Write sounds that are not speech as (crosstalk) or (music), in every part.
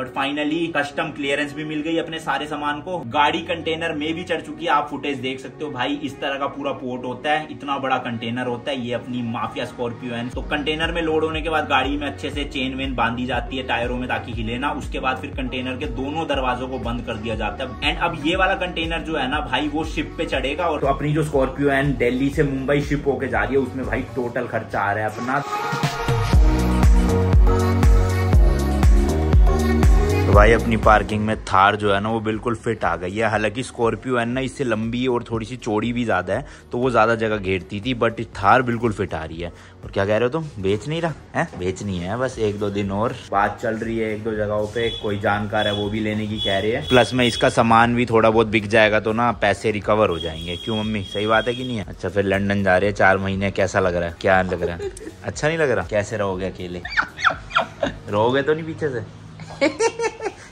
But finally custom clearance भी मिल गई अपने सारे सामान को। गाड़ी कंटेनर में भी चढ़ चुकी है। आप फुटेज देख सकते हो। भाई, इस तरह का पूरा पोर्ट होता है। इतना बड़ा कंटेनर होता है। ये अपनी माफिया स्कॉर्पियो है। तो कंटेनर में लोड होने के बाद गाड़ी में अच्छे से चेन वेन बांधी जाती है टायरों में ताकि हिले ना। उसके बाद फिर कंटेनर के दोनों दरवाजों को बंद कर दिया जाता है। एंड अब ये वाला कंटेनर जो है ना, भाई, वो शिप पे चढ़ेगा और तो अपनी जो स्कॉर्पियो है दिल्ली से मुंबई शिप होके जा रही है, उसमें भाई टोटल खर्चा आ रहा है अपना। भाई अपनी पार्किंग में थार जो है ना वो बिल्कुल फिट आ गई है। हालाँकि स्कॉर्पियो है ना, इससे लंबी और थोड़ी सी चौड़ी भी ज़्यादा है तो वो ज़्यादा जगह घेरती थी बट थार बिल्कुल फिट आ रही है। और क्या कह रहे हो तुम? बेच नहीं रहा? है? बेचनी है, बस एक दो दिन और। बात चल रही है एक दो जगहों पे, कोई जानकार है वो भी लेने की कह रही है। प्लस में इसका सामान भी थोड़ा बहुत बिक जाएगा तो ना पैसे रिकवर हो जाएँगे। क्यों मम्मी? सही बात है कि नहीं है? अच्छा फिर लंदन जा रहे हैं, चार महीने, कैसा लग रहा है? क्या लग रहा है? अच्छा नहीं लग रहा? कैसे रहोगे अकेले? रहोगे तो नहीं पीछे से?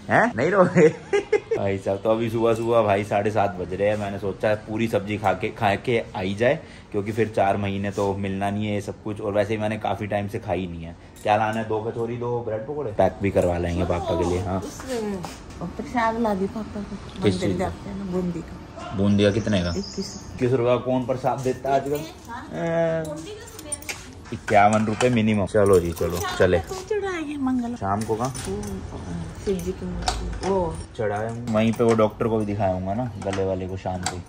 हैं? नहीं रहोगे भाई। साहब तो अभी सुबह सुबह भाई साढ़े सात बज रहे हैं। मैंने सोचा है पूरी सब्ज़ी खा के खा के आई जाए क्योंकि फिर चार महीने तो मिलना नहीं है ये सब कुछ और वैसे ही मैंने काफ़ी टाइम से खाई नहीं है। क्या लाना है? दो कचोरी दो ब्रेड पकौड़े? पैक भी करवा लेंगे पापा के लिए हाँ। किस चीज़ बूंदी का बूंदी का। कितने का? इक्कीस। रुपया कौन प्रसाद देता है आजकल? इक्यावन रुपए मिनिमम चलो जी चलो चले। शाम को कहा? चढ़ाए वहीं पे वो डॉक्टर को भी दिखाऊँगा ना गले वाले को शाम को।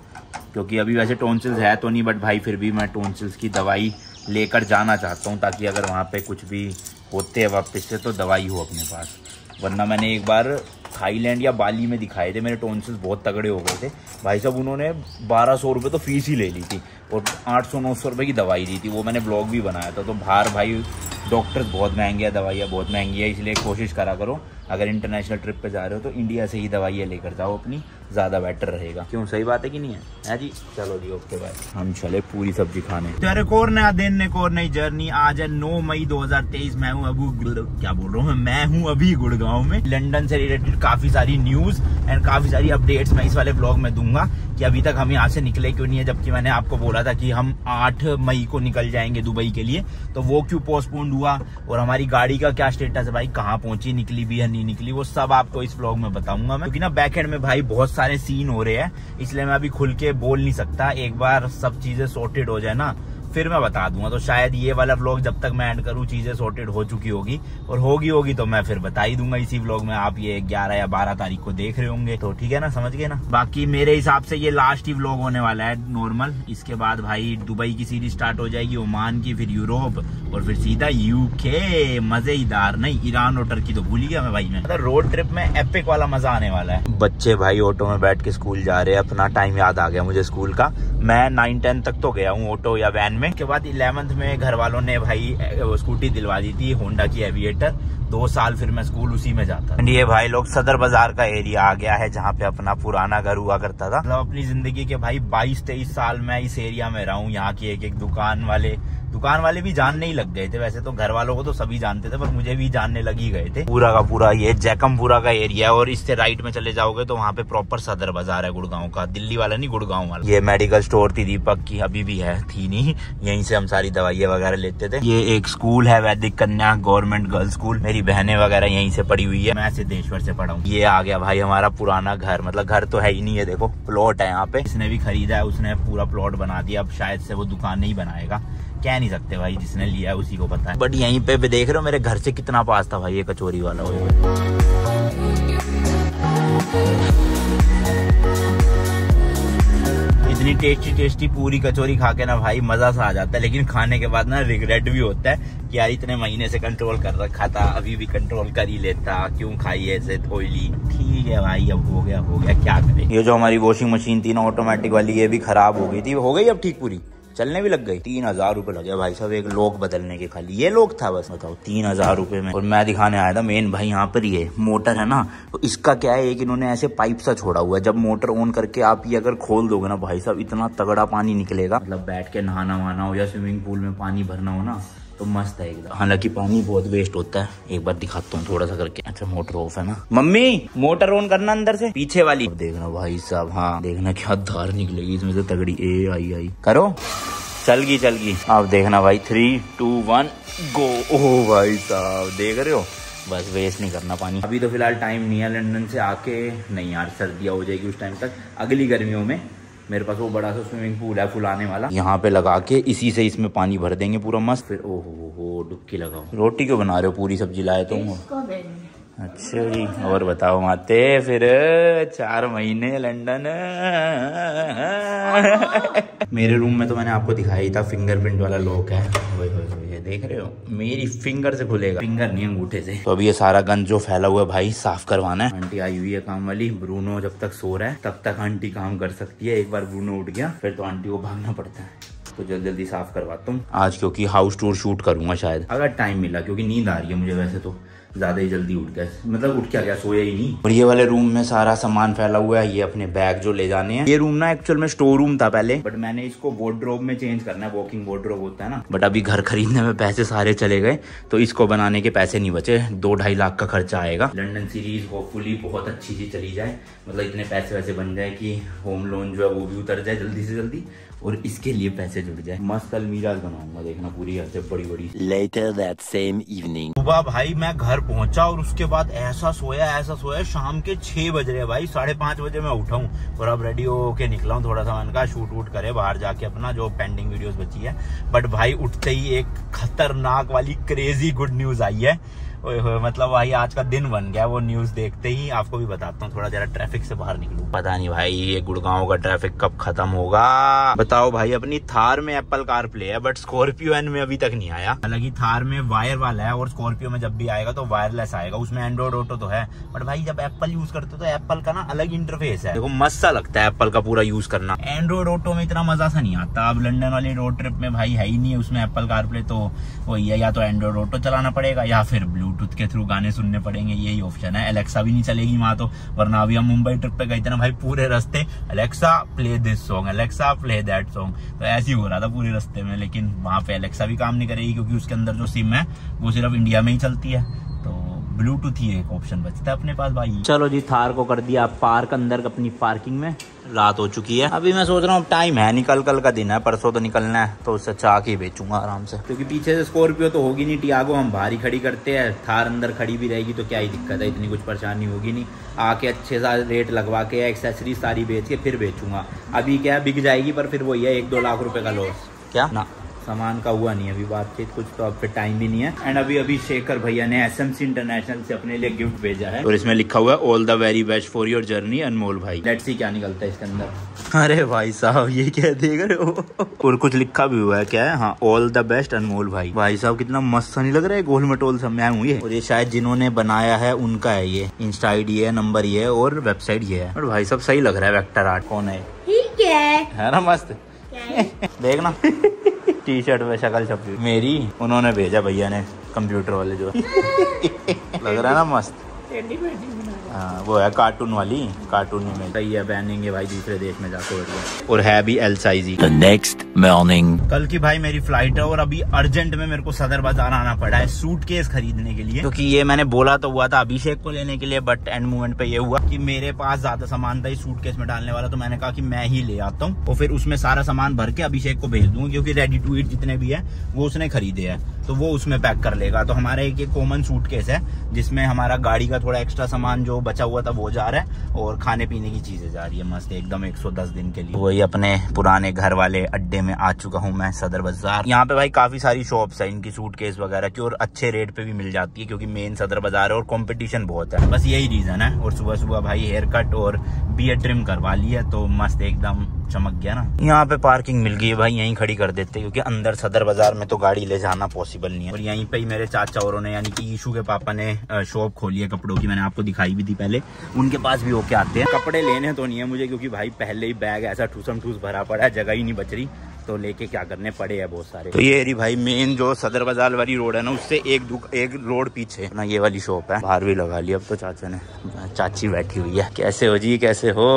क्योंकि अभी वैसे टोनसिल्स है तो नहीं बट भाई फिर भी मैं टोनसिल्स की दवाई लेकर जाना चाहता हूँ ताकि अगर वहाँ पे कुछ भी होते हैं वापस से तो दवाई हो अपने पास। वरना मैंने एक बार थाईलैंड या बाली में दिखाए थे। मेरे टोनसिल्स बहुत तगड़े हो गए थे। भाई साहब, उन्होंने बारह सौ रुपये तो फ़ीस ही ले ली थी और आठ सौ नौ सौ रुपये की दवाई दी थी। वो मैंने ब्लॉग भी बनाया था। तो बाहर भाई, डॉक्टर्स बहुत महँगे हैं दवाइयाँ, बहुत महँगी है, इसलिए कोशिश करा करो। अगर इंटरनेशनल ट्रिप पर जा रहे हो तो इंडिया से ही दवाइयाँ लेकर जाओ अपनी। ज़्यादा बेटर रहेगा। क्यों सही बात है कि नहीं है? है जी? चलो जी ओके बाय हम चले पूरी सब्ज़ी खाने। तेरे को नया दिन ने को नई जर्नी आज है नौ मई 2023 मैं हूँ अबू क्या बोल रहा हूँ मैं? हूँ अभी गुड़गांव में। लंदन से रिलेटेड काफ़ी सारी न्यूज़ एंड काफ़ी सारी अपडेट्स मैं इस वाले ब्लॉग में दूँगा कि अभी तक हम यहाँ से निकले क्यों नहीं है जबकि मैंने आपको बोला था कि हम 8 मई को निकल जाएँगे दुबई के लिए। तो वो क्यों पोस्टपोन्ड हुआ और हमारी गाड़ी का क्या स्टेटस है भाई? कहाँ पहुँची निकली भी है नहीं निकली वो सब आपको इस ब्लॉग में बताऊँगा मैं। क्योंकि ना बैक एंड में भाई बहुत सारे सीन हो रहे हैं, इसलिए मैं अभी खुल के बोल नहीं सकता, एक बार सब चीज़ें सॉर्टेड हो जाए ना फिर मैं बता दूँगा। तो शायद ये वाला व्लॉग जब तक मैं एंड करूँ, चीज़ें सॉर्टेड हो चुकी होगी और होगी होगी तो मैं फिर बता ही दूँगा इसी व्लॉग में। आप ये ग्यारह या बारह तारीख को देख रहे होंगे। तो ठीक है ना? समझ गए ना? बाकी मेरे हिसाब से ये लास्ट ही व्लॉग होने वाला है नॉर्मल इसके बाद भाई दुबई की सीरीज़ स्टार्ट हो जाएगी, ओमान की, फिर यूरोप और फिर सीधा यूके मज़ेदार। नहीं, ईरान और टर्की तो भूल गया मैं भाई, मैं। मतलब रोड ट्रिप में एपिक वाला मज़ा आने वाला है। बच्चे भाई ऑटो में बैठ के स्कूल जा रहे हैं। अपना टाइम याद आ गया मुझे स्कूल का। मैं नाइन टेन तक तो गया हूँ ऑटो या वैन में। के बाद इलेवंथ में घर वालों ने भाई स्कूटी दिलवा दी थी होंडा की एविएटर दो साल फिर मैं स्कूल उसी में जाता। ये भाई लोग सदर बाज़ार का एरिया आ गया है जहाँ पे अपना पुराना घर हुआ करता था। मतलब अपनी ज़िंदगी के भाई बाईस तेईस साल मैं इस एरिया में रहा हूँ। यहाँ की एक एक दुकान वाले दुकान वाले भी जानने ही लग गए थे। वैसे तो घर वालों को तो सभी जानते थे, पर मुझे भी जानने लगी गए थे। पूरा का पूरा ये जैकमपुरा का एरिया और इससे राइट में चले जाओगे तो वहाँ पे प्रॉपर सदर बाज़ार है गुड़गांव का। दिल्ली वाला नहीं, गुड़गांव वाला। ये मेडिकल स्टोर थी दीपक की, अभी भी है, थी नहीं। यहीं से हम सारी दवाइयाँ वगैरह लेते थे। ये एक स्कूल है, वैदिक कन्या गवर्नमेंट गर्ल्स स्कूल मेरी बहनें वगैरह यहीं से पड़ी हुई है। मैं सिद्धेश्वर से पढ़ा हूँ। ये आ गया भाई हमारा पुराना घर। मतलब घर तो है ही नहीं है देखो प्लॉट है यहाँ पे। इसने भी खरीदा है, उसने पूरा प्लॉट बना दिया। अब शायद से वो दुकान नहीं बनाएगा। कह नहीं सकते भाई, जिसने लिया है उसी को पता है। बट यहीं पे भी देख रहे हो मेरे घर से कितना पास था भाई, ये कचोरी वाला। इतनी टेस्टी टेस्टी पूरी कचोरी खा के ना भाई, मज़ा सा आ जाता है। लेकिन खाने के बाद ना रिग्रेट भी होता है कि यार, इतने महीने से कंट्रोल कर रखा था, अभी भी कंट्रोल कर ही लेता, क्यों खाई ऐसे थोड़ी ठीक है भाई, अब हो गया हो गया, क्या करें? ये जो हमारी वॉशिंग मशीन थी ना ऑटोमेटिक वाली, ये भी खराब हो गई थी। हो गई अब ठीक पूरी? चलने भी लग गई। तीन हज़ार रूपए लगे। भाई साहब, एक लोक बदलने के खाली। ये लोग था, बस बताओ, तीन हज़ार रूपए में। और मैं दिखाने आया था, मेन भाई यहाँ पर ये मोटर है ना तो इसका क्या है, एक इन्होंने ऐसे पाइप सा छोड़ा हुआ है। जब मोटर ऑन करके आप ये अगर खोल दोगे ना, भाई साहब, इतना तगड़ा पानी निकलेगा। मतलब बैठ के नहाना वहाना हो या स्विमिंग पूल में पानी भरना हो ना तो मस्त है एकदम। हालाँकि पानी बहुत वेस्ट होता है। एक बार दिखाता हूँ थोड़ा सा करके। अच्छा मोटर ऑफ़ है ना? मम्मी मोटर ऑन करना अंदर से। पीछे वाली। देखना भाई साहब हाँ देखना क्या धार निकलेगी इसमें से तगड़ी। ए, आई आई। करो। चल गई चल गई अब देखना भाई थ्री टू वन गो ओ भाई साहब, देख रहे हो? बस वेस्ट नहीं करना पानी। अभी तो फ़िलहाल टाइम नहीं है लंदन से आके। नहीं यार, सर्दियाँ हो जाएगी उस टाइम तक। अगली गर्मियों में। मेरे पास वो बड़ा सा स्विमिंग पूल है फुलाने वाला। यहाँ पे लगा के इसी से इसमें पानी भर देंगे पूरा मस्त। फिर ओहो हो डुबकी लगाओ रोटी क्यों बना रहे हो? पूरी सब्ज़ी लाए तुम? अच्छा जी और बताओ माते फिर चार महीने लंदन। मेरे रूम में तो मैंने आपको दिखाई था फिंगरप्रिंट वाला लॉक है। वही वही देख रहे हो? मेरी फिंगर से खुलेगा। फिंगर नहीं अंगूठे से। तो अभी ये सारा गंद जो फैला हुआ है भाई साफ़ करवाना है। आंटी आई हुई है काम वाली। ब्रूनो जब तक सो रहा है तब तक आंटी काम कर सकती है। एक बार ब्रूनो उठ गया फिर तो आंटी को भागना पड़ता है। तो जल्दी जल्दी साफ़ करवाता हूँ। आज क्योंकि हाउस टूर शूट करूँगा शायद। अगर टाइम मिला क्योंकि नींद आ रही है मुझे वैसे तो ज़्यादा ही जल्दी उठ गया। मतलब उठ क्या गया? सोया ही नहीं। और ये वाले रूम में सारा सामान फैला हुआ है ये अपने बैग जो ले जाने हैं। ये रूम ना एक्चुअल में स्टोर रूम था पहले। बट मैंने इसको वोड्रोब में चेंज करना है वॉकिंग वोड्रोब होता है ना। बट अभी घर खरीदने में पैसे सारे चले गए तो इसको बनाने के पैसे नहीं बचे। दो ढाई लाख का खर्चा आएगा। लंडन सीरीज़ होपफुली बहुत अच्छी सी चली जाए। मतलब इतने पैसे वैसे बन जाए कि होम लोन जो है वो भी उतर जाए जल्दी से जल्दी। और इसके लिए पैसे जुड़ जाए। मस्त अलमीराज बनाऊँगा देखना पूरी हद से बड़ी बड़ी लेटर दैट सेम इवनिंग सुबह भाई मैं घर पहुँचा और उसके बाद ऐसा सोया ऐसा सोया शाम के छह बज रहे भाई साढ़े पाँच बजे मैं उठा हूँ। और अब रेडी होके निकला हूँ थोड़ा सा मन का शूट वूट करे बाहर जाके अपना जो पेंडिंग वीडियोस बची है। बट भाई उठते ही एक खतरनाक वाली क्रेजी गुड न्यूज़ आई है। मतलब भाई, आज का दिन बन गया, वो न्यूज़ देखते ही आपको भी बताता हूँ, थोड़ा जरा ट्रैफ़िक से बाहर निकलू। पता नहीं भाई, ये गुड़गांव का ट्रैफ़िक कब खत्म होगा? बताओ भाई, अपनी थार में एप्पल कार प्ले है बट स्कॉर्पियो एन में अभी तक नहीं आया। हालाँकि थार में वायर वाला है, और स्कॉर्पियो में जब भी आएगा तो वायरलेस आएगा। उसमें एंड्रॉइड ऑटो तो है बट भाई, जब एप्पल यूज़ करते तो एप्पल का ना अलग इंटरफेस है। देखो, मस्त लगता है एप्पल का पूरा यूज़ करना। एंड्रॉइड ऑटो में इतना मज़ा सा नहीं आता। अब लंडन वाली रोड ट्रिप में भाई है ही नहीं, उसमें एप्पल कार प्ले तो वही है, या तो एंड्रॉइड ऑटो चलाना पड़ेगा, या फिर ब्लूटूथ के थ्रू गाने सुनने पड़ेंगे, यही ऑप्शन है। अलेक्सा भी नहीं चलेगी वहाँ तो वरना अभी हम मुंबई ट्रिप पे गए थे ना भाई, पूरे रास्ते Alexa play this song Alexa play that song तो ऐसे ही हो रहा था पूरे रास्ते में, लेकिन वहाँ पे अलेक्सा भी काम नहीं करेगी क्योंकि उसके अंदर जो सिम है, वो सिर्फ़ इंडिया में ही चलती है। ब्लूटूथ ही एक ऑप्शन बचता है अपने पास भाई। चलो जी, थार को कर दिया पार्क अंदर अपनी पार्किंग में। रात हो चुकी है। अभी मैं सोच रहा हूँ टाइम है निकल कल का दिन है परसों तो निकलना है तो उससे अच्छा आके बेचूँगा आराम से। क्योंकि पीछे से स्कॉर्पियो तो होगी नहीं टियागो हम भारी खड़ी करते हैं थार अंदर खड़ी भी रहेगी तो क्या ही दिक्कत है इतनी कुछ परेशानी होगी नहीं। आके अच्छे सा रेट लगवा के एक्सेसरी सारी बेच के फिर बेचूँगा। अभी क्या बिक जाएगी पर फिर वही है एक दो लाख रुपए का लॉस क्या? ना। सामान का हुआ नहीं अभी बातचीत कुछ तो अब फिर टाइम भी नहीं है। एंड अभी अभी शेखर भैया ने एस इंटरनेशनल से अपने लिए गिफ्ट भेजा है। और इसमें लिखा हुआ है all the very best for your journey Anmol भाई. लेट्स सी क्या निकलता है इसके अंदर। अरे भाई साहब ये क्या देख रहे हो? और कुछ लिखा भी हुआ है क्या है? हाँ ऑल द बेस्ट अनमोल भाई. भाई साहब कितना मस्त सा नहीं लग रहा है? गोल मटोल सब मैं हूँ ये। और ये शायद जिन्होंने बनाया है उनका है ये। इंस्टा आई डी है नंबर ये है और वेबसाइट ये है। और भाई साहब सही लग रहा है वेक्टर आर्ट कौन है? है। ना मस्त? (laughs) देखना। (laughs) टी शर्ट में शक्ल छपी मेरी? उन्होंने भेजा भैया ने कंप्यूटर वाले जो। (laughs) लग रहा है ना मस्त। हाँ वो है कार्टून वाली कार्टून में। सही है पहनेंगे भाई दूसरे देश में जाके और है भी एल साइज़ ही। नेक्स्ट मॉर्निंग कल की भाई मेरी फ़्लाइट है और अभी अर्जेंट में मेरे को सदर बाज़ार आना पड़ा है सूट केस खरीदने के लिए। क्योंकि ये मैंने बोला तो हुआ था अभिषेक को लेने के लिए बट एंड मूवमेंट पे ये हुआ कि मेरे पास ज़्यादा सामान था सूट केस में डालने वाला तो मैंने कहा कि मैं ही ले आता हूँ। और फिर उसमें सारा सामान भर के अभिषेक को भेज दूँगा क्योंकि रेडी टू ईट जितने भी है वो उसने खरीदे हैं। तो वो उसमें पैक कर लेगा। तो हमारा एक ये कॉमन सूट केस है, जिसमें हमारा गाड़ी का थोड़ा एक्स्ट्रा सामान जो बचा हुआ था, वो जा रहा है और खाने पीने की चीज़ें जा रही है मस्त, एकदम 110 दिन के लिए। वही अपने पुराने घर वाले अड्डे में आ चुका हूँ मैं, सदर बाज़ार। यहाँ पे भाई काफ़ी सारी शॉप्स है, इनकी सूट केस वगैरह की, और अच्छे रेट पे भी मिल जाती है, क्योंकि मेन सदर बाज़ार है और कॉम्पिटिशन बहुत है। बस यही रीजन है, और सुबह सुबह भाई हेयर कट और बियर ट्रिम करवा ली है तो मस्त एकदम चमक गया ना। यहाँ पे पार्किंग मिल गई है भाई, यहीं खड़ी कर देते क्योंकि अंदर सदर बाज़ार में तो गाड़ी ले जाना पॉसिबल नहीं है। और यहीं पे ही मेरे चाचा औरों ने, यानी कि ईशू के पापा ने शॉप खोली है कपड़ों की, मैंने आपको दिखाई भी थी पहले। उनके पास भी होके आते हैं। कपड़े लेने तो नहीं है मुझे, क्योंकि भाई पहले ही बैग ऐसा ठूसम ठूस भरा पड़ा है, जगह ही नहीं बच रही। तो लेके क्या करने पड़े हैं बहुत सारे। तो ये भाई मेन जो सदर बाज़ार वाली रोड है ना, उससे एक एक रोड पीछे। ना ये वाली शॉप है, बाहर भी लगा ली अब तो चाचा ने। चाची बैठी हुई है। कैसे हो जी, कैसे हो?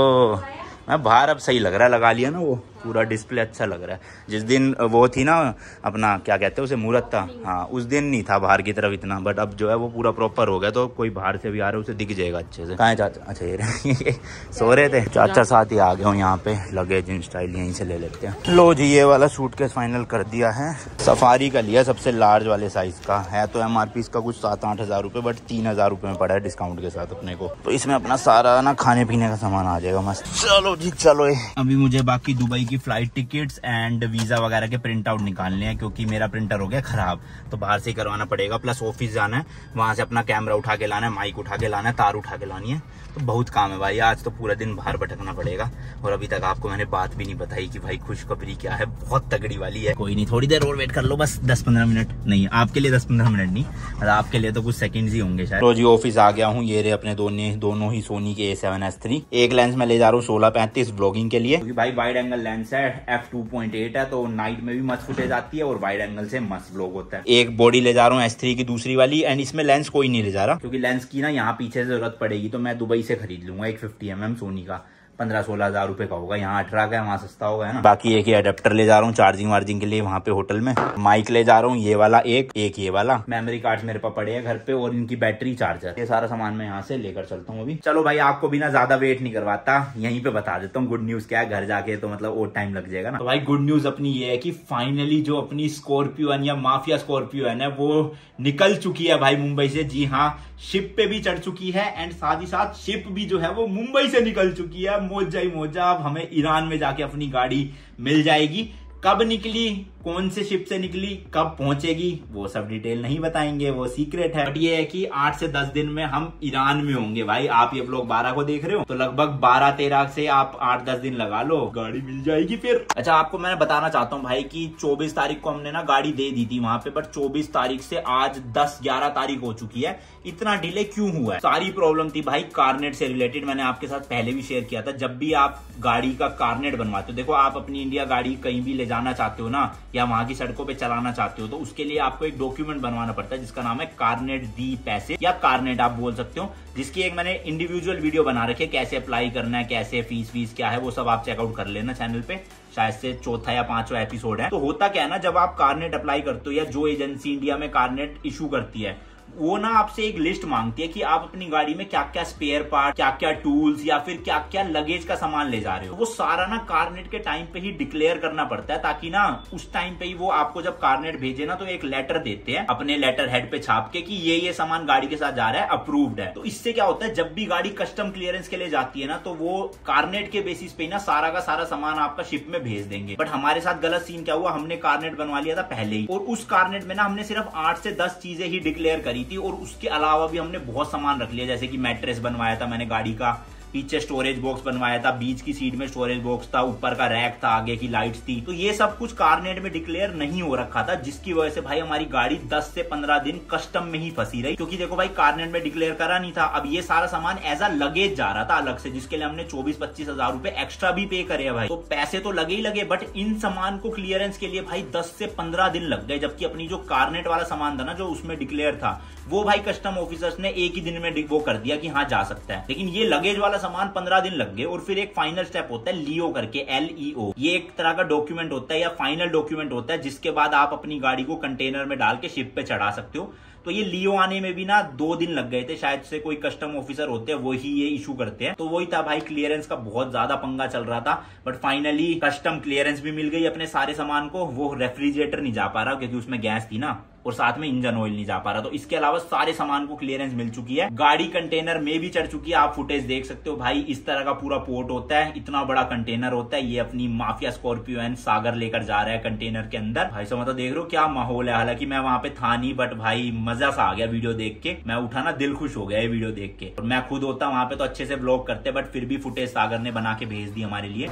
मैं बाहर अब सही लग रहा है लगा लिया ना वो। पूरा डिस्प्ले अच्छा लग रहा है। जिस दिन वो थी ना, अपना, क्या कहते हैं उसे, मुहूर्त था। हाँ उस दिन नहीं था बाहर की तरफ़ इतना बट अब जो है वो पूरा प्रॉपर हो गया तो कोई बाहर से भी आ रहा है, उसे दिख जाएगा अच्छे से। कहा चाचा? अच्छा ये (laughs) सो रहे थे। चाचा साथ ही आ गए यहाँ पे लगेज इन स्टाइल यहीं से ले लेते हैं। लो जी, ये वाला सूट के फाइनल कर दिया है। सफारी का लिया, सबसे लार्ज वाले साइज़ का। है तो एम आर पी इसका कुछ सात आठ हज़ार रुपए बट तीन हज़ार रुपए में पड़ा है डिस्काउंट के साथ अपने को। तो इसमें अपना सारा ना खाने पीने का सामान आ जाएगा, मस्त। चलो जी, चलो अभी मुझे बाकी दुबई की फ़्लाइट टिकट्स एंड वीज़ा वगैरह के प्रिंट आउट निकालने हैं, क्योंकि मेरा प्रिंटर हो गया खराब। तो बाहर से करवाना पड़ेगा प्लस ऑफ़िस जाना है, वहाँ से अपना कैमरा उठा के लाना है माइक उठा के लाना है, तार उठा के लानी है। बहुत काम है भाई। आज तो पूरा दिन बाहर भटकना पड़ेगा और अभी तक आपको मैंने बात भी नहीं बताई कि भाई खुशखबरी क्या है। बहुत तगड़ी वाली है। कोई नहीं, थोड़ी देर और वेट कर लो, बस दस पंद्रह मिनट। नहीं, आपके लिए दस पंद्रह मिनट नहीं मतलब आपके लिए तो कुछ सेकंड्स ही होंगे शायद। तो जी ऑफ़िस आ गया हूँ, ये रहे अपने दोनों दोनों ही सोनी के ए सेवन एस थ्री एक लेंस में ले जा रहा हूँ सोलह पैंतीस ब्लॉगिंग के लिए। क्योंकि भाई वाइड एंगल लेंस है एफ़ टू पॉइंट एट है तो नाइट में भी मस्त फुटेज आती है और वाइड एंगल से मस्त ब्लॉग होता है। एक बॉडी ले जा रहा हूँ एस थ्री की दूसरी वाली एंड इसमें लेंस कोई नहीं ले जा रहा। क्योंकि लेंस की ना यहाँ पीछे ज़रूरत पड़ेगी तो मैं दुबई से खरीद लूँगा एक फिफ्टी एम सोनी का। पंद्रह सोलह हज़ार रुपए का होगा। यहाँ अठारह का है वहाँ सस्ता होगा है ना? बाकी एक ही अडेप्टर ले जा रहा हूँ चार्जिंग वार्जिंग के लिए वहाँ पे होटल में। माइक ले जा रहा हूँ ये वाला एक एक ये वाला। मेमोरी कार्ड मेरे पास पड़े हैं घर पे और इनकी बैटरी चार्जर ये सारा सामान मैं यहाँ से लेकर चलता हूँ अभी। चलो भाई आपको भी ना ज़्यादा वेट नहीं करवाता। यहीं पे बता देता हूँ गुड न्यूज़ क्या है? घर जाके तो मतलब और टाइम लग जाएगा ना। तो भाई गुड न्यूज़ अपनी ये है की फाइनली जो अपनी स्कॉर्पियो या माफिया स्कॉर्पियो है ना वो निकल चुकी है भाई मुंबई से। जी हाँ शिप पे भी चढ़ चुकी है एंड साथ ही साथ शिप भी जो है वो मुंबई से निकल चुकी है। मोजा ही मोजा अब हमें ईरान में जाके अपनी गाड़ी मिल जाएगी। कब निकली? कौन से शिप से निकली, कब पहुंचेगी, वो सब डिटेल नहीं बताएँगे, वो सीक्रेट है। बट ये है कि आठ से दस दिन में हम ईरान में होंगे। भाई, आप ये लोग बारह को देख रहे हो? तो लगभग बारह तेरह से आप आठ दस दिन लगा लो। गाड़ी मिल जाएगी फिर। अच्छा आपको मैं बताना चाहता हूँ भाई की चौबीस तारीख को हमने ना गाड़ी दे दी थी वहाँ पे बट चौबीस तारीख से आज दस, ग्यारह तारीख हो चुकी है। इतना डिले क्यों हुआ है? सारी प्रॉब्लम थी भाई कारनेट से रिलेटेड मैंने आपके साथ पहले भी शेयर किया था। जब भी आप गाड़ी का कारनेट बनवाते हो, देखो आप अपनी इंडिया गाड़ी कहीं भी ले जाना चाहते हो ना या वहाँ की सड़कों पे चलाना चाहते हो तो उसके लिए आपको एक डॉक्यूमेंट बनवाना पड़ता है, जिसका नाम है कार्नेट दी पैसे, या कार्नेट आप बोल सकते हो, जिसकी एक मैंने इंडिविजुअल वीडियो बना रखी है, कैसे अप्लाई करना है, कैसे फ़ीस वीस क्या है, वो सब आप चेकआउट कर लेना चैनल पे, शायद से चौथा या पांचवा एपिसोड है। तो होता क्या है ना, जब आप कार्नेट अप्लाई करते हो, या जो एजेंसी इंडिया में कार्नेट इशू करती है वो ना आपसे एक लिस्ट मांगती है कि आप अपनी गाड़ी में क्या क्या स्पेयर पार्ट क्या क्या टूल्स या फिर क्या क्या लगेज का सामान ले जा रहे हो। वो सारा ना कारनेट के टाइम पे ही डिक्लेयर करना पड़ता है ताकि ना उस टाइम पे ही वो आपको जब कारनेट भेजे ना तो एक लेटर देते हैं अपने लेटर हेड पे छाप के कि ये ये सामान गाड़ी के साथ जा रहा है अप्रूव्ड है। तो इससे क्या होता है, जब भी गाड़ी कस्टम क्लियरेंस के लिए जाती है ना तो वो कारनेट के बेसिस पे ना सारा का सारा सामान आपका शिप में भेज देंगे। बट हमारे साथ गलत सीन क्या हुआ? हमने कारनेट बनवा लिया था पहले ही। और उस कारनेट में ना हमने सिर्फ़ आठ से दस चीज़ें ही डिक्लेयर करी थी और उसके अलावा भी हमने बहुत सामान रख लिया, जैसे कि मैट्रेस बनवाया था मैंने गाड़ी का पीछे स्टोरेज बॉक्स बनवाया था, बीच की सीट में स्टोरेज बॉक्स था, ऊपर का रैक था, आगे की लाइट्स थी। तो ये सब कुछ कारनेट में डिक्लेयर नहीं हो रखा था, जिसकी वजह से भाई हमारी गाड़ी 10 से 15 दिन कस्टम में ही फंसी रही। क्योंकि देखो भाई कारनेट में डिक्लेयर करा नहीं था। अब ये सारा सामान एज अ लगेज जा रहा था अलग से, जिसके लिए हमने चौबीस पच्चीस हज़ार रुपए एक्स्ट्रा भी पे करे भाई। तो पैसे तो लगे ही लगे बट इन सामान को क्लियरेंस के लिए भाई दस से पंद्रह दिन लग गए, जबकि अपनी जो कारनेट वाला सामान था ना, जो उसमें डिक्लेयर था, वो भाई कस्टम ऑफिसर्स ने एक ही दिन में वो कर दिया कि हाँ जा सकता है। लेकिन ये लगेज वाला सामान पंद्रह दिन लग गए और फिर एक फाइनल स्टेप होता है लियो करके एल ई ये एक तरह का डॉक्यूमेंट होता है या फाइनल डॉक्यूमेंट होता है, जिसके बाद आप अपनी गाड़ी को कंटेनर में डाल के शिप पे चढ़ा सकते हो। तो ये लियो आने में भी ना दो दिन लग गए थे, शायद से कोई कस्टम ऑफिसर होते हैं, वही ये इशू करते हैं। तो वही था भाई क्लियरेंस का बहुत ज़्यादा पंगा चल रहा था बट फाइनली कस्टम क्लियरेंस भी मिल गई अपने सारे सामान को, वो रेफ्रिजरेटर नहीं जा पा रहा, क्योंकि उसमें गैस थी ना। और साथ में इंजन ऑयल नहीं जा पा रहा। तो इसके अलावा सारे सामान को क्लियरेंस मिल चुकी है। गाड़ी कंटेनर में भी चढ़ चुकी है। आप फुटेज देख सकते हो भाई, इस तरह का पूरा पोर्ट होता है। इतना बड़ा कंटेनर होता है। ये अपनी माफिया स्कॉर्पियो एंड सागर लेकर जा रहा है कंटेनर के अंदर। भाई समझ तो देख रहे हो क्या माहौल है? हालाँकि मैं वहाँ पे था नहीं बट भाई मज़ा सा आ गया वीडियो देख के। मैं उठाना दिल खुश हो गया ये वीडियो देख के। और मैं खुद होता, वहाँ पे तो अच्छे से ब्लॉग करते बट फिर भी फुटेज सागर ने बना के भेज दी हमारे लिए।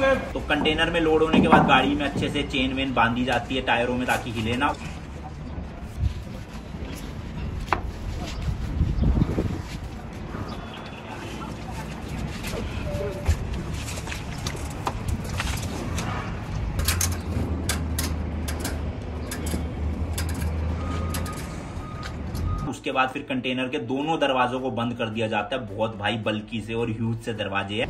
तो कंटेनर में लोड होने के बाद गाड़ी में अच्छे से चेन वेन बांधी जाती है टायरों में ताकि हिले ना उसके बाद फिर कंटेनर के दोनों दरवाजों को बंद कर दिया जाता है, बहुत भाई बल्कि से और ह्यूज से दरवाजे है।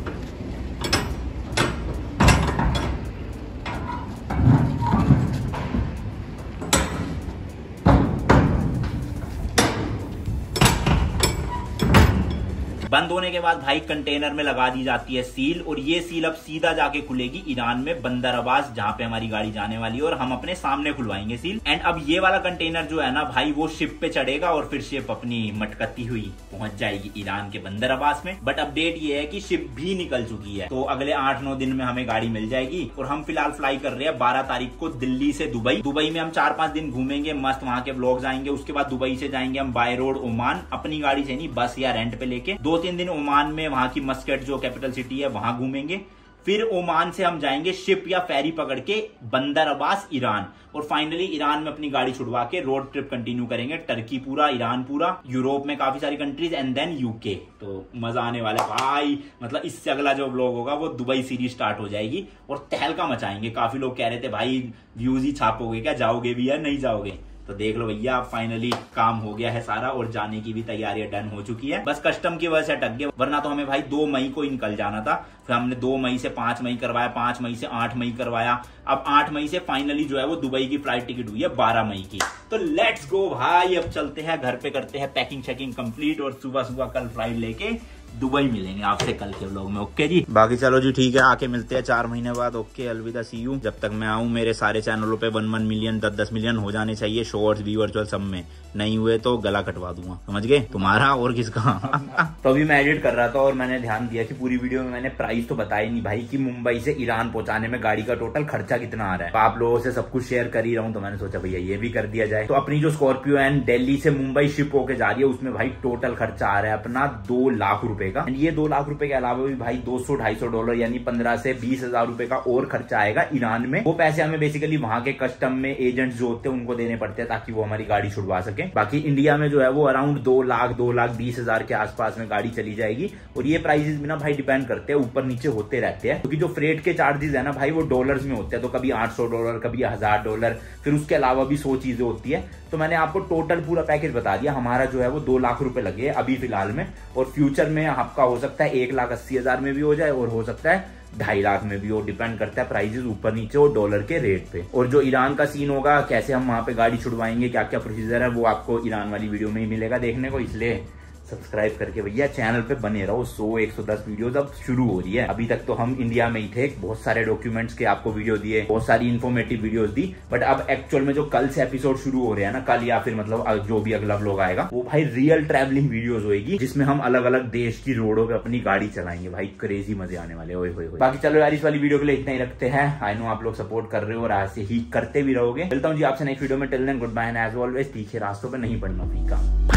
बंद होने के बाद भाई कंटेनर में लगा दी जाती है सील और ये सील अब सीधा जाके खुलेगी ईरान में बंदर आवास जहाँ पे हमारी गाड़ी जाने वाली है और हम अपने सामने खुलवाएँगे सील एंड अब ये वाला कंटेनर जो है ना भाई, वो शिप पे चढ़ेगा और फिर शिप अपनी मटकती हुई पहुँच जाएगी ईरान के बंदर आवास में। बट अपडेट ये है की शिप भी निकल चुकी है। तो अगले आठ नौ दिन में हमें गाड़ी मिल जाएगी और हम फ़िलहाल फ्लाई कर रहे हैं बारह तारीख को दिल्ली से दुबई। दुबई में हम चार पाँच दिन घूमेंगे, मस्त वहाँ के ब्लॉग आएँगे, उसके बाद दुबई से जाएँगे हम बाय रोड ओमान अपनी गाड़ी से नहीं, बस या रेंट पे लेके। दो तीन दिन ओमान में वहाँ की मस्कट, जो कैपिटल सिटी है, वहाँ घूमेंगे। फिर ओमान से हम जाएँगे शिप या फेरी पकड़ के बंदर अब्बास ईरान। और फाइनली ईरान में अपनी गाड़ी छुड़वा के रोड ट्रिप कंटिन्यू करेंगे। टर्की पूरा ईरान पूरा यूरोप में काफ़ी सारी कंट्रीज़ एंड देन यूके तो मज़ा आने वाला भाई मतलब इससे अगला जो ब्लॉग होगा, वो दुबई सीरीज़ स्टार्ट हो जाएगी। और तहलका मचाएँगे। काफ़ी लोग कह रहे थे, भाई व्यूज़ ही छापोगे क्या? जाओगे भी या नहीं जाओगे? तो देख लो भैया फाइनली काम हो गया है सारा और जाने की भी तैयारियाँ डन हो चुकी है। बस कस्टम की वजह से अटक गए वरना तो हमें भाई दो मई को निकल जाना था। फिर हमने दो मई से पाँच मई करवाया, पाँच मई से आठ मई करवाया। अब आठ मई से फाइनली जो है वो दुबई की फ़्लाइट टिकट हुई है बारह मई की। तो लेट्स गो भाई, अब चलते हैं, घर पे करते हैं पैकिंग शैकिंग कंप्लीट और सुबह सुबह कल फ़्लाइट लेके दुबई मिलेंगे आपसे कल के ब्लॉग में ओके जी? बाकी चलो जी, ठीक है, आके मिलते हैं चार महीने बाद ओके अलविदा सी यू जब तक मैं आऊँ, मेरे सारे चैनलों पे वन वन मिलियन दस दस मिलियन हो जाने चाहिए शॉर्ट्स भी वर्चुअल सब में। नहीं हुए तो गला कटवा दूँगा। समझ गए? तुम्हारा और किसका? (laughs) तो अभी मैं एडिट कर रहा था और मैंने ध्यान दिया कि पूरी वीडियो में मैंने प्राइस तो बताया नहीं भाई कि मुंबई से ईरान पहुँचाने में गाड़ी का टोटल खर्चा कितना आ रहा है। तो आप लोगों से सब कुछ शेयर कर ही रहा हूँ तो मैंने सोचा भैया ये भी कर दिया जाए। तो अपनी जो स्कॉर्पियो एंड दिल्ली से मुंबई शिप होकर जा रही है, उसमें भाई टोटल खर्चा आ रहा है अपना दो लाख रुपए का। ये दो लाख रुपए के अलावा भी भाई दो सौ, ढाई सौ डॉलर यानी पंद्रह से बीस हज़ार का और खर्चा आएगा ईरान में। वो पैसे हमें बेसिकली वहाँ के कस्टम में एजेंट जो होते हैं, उनको देने पड़ते हैं ताकि वो हमारी गाड़ी छुड़वा सके। बाकी इंडिया में जो है वो अराउंड दो लाख दो लाख बीस हज़ार के आसपास में गाड़ी चली जाएगी। और ये प्राइजेस भी ना भाई डिपेंड करते हैं, ऊपर नीचे होते रहते हैं। क्योंकि जो फ्रेट के चार्जेस है ना भाई, वो डॉलर्स में होते हैं। तो कभी आठ सौ डॉलर कभी हज़ार डॉलर फिर उसके अलावा भी सौ चीज़ें होती है। तो मैंने आपको टोटल पूरा पैकेज बता दिया। हमारा जो है वो दो लाख रुपए लगे अभी फ़िलहाल में। और फ्यूचर में आपका हो सकता है एक लाख अस्सी हज़ार में भी हो जाए और हो सकता है ढाई लाख में भी, वो डिपेंड करता है प्राइजेस ऊपर नीचे और डॉलर के रेट पे। और जो ईरान का सीन होगा, कैसे हम वहाँ पे गाड़ी छुड़वाएँगे क्या क्या प्रोसीजर है, वो आपको ईरान वाली वीडियो में ही मिलेगा देखने को, इसलिए। सब्सक्राइब करके भैया चैनल पे बने रहो। 100 110 वीडियोस अब शुरू हो रही है। अभी तक तो हम इंडिया में ही थे। बहुत सारे डॉक्यूमेंट्स के आपको वीडियो दिए, बहुत सारी इन्फॉर्मेटिव वीडियोस दी। बट अब एक्चुअल में जो कल से एपिसोड शुरू हो रहे हैं ना, कल या फिर मतलब जो भी अगला लोग आएगा, वो भाई रियल ट्रेवलिंग वीडियोज़ होगी जिसमें हम अलग अलग देश की रोडों पे अपनी गाड़ी चलाएँगे। भाई क्रेजी मज़े आने वाले हो। बाकी चलो यार, इस वाली वीडियो के लिए इतना ही रखते हैं। आई नो आप लोग सपोर्ट कर रहे हो और ऐसे ही करते भी रहोगे। मिलता हूँ जी आपसे नेक्स्ट वीडियो में। Till good bye as always तीखे रास्तों पर नहीं पड़ना, फीका।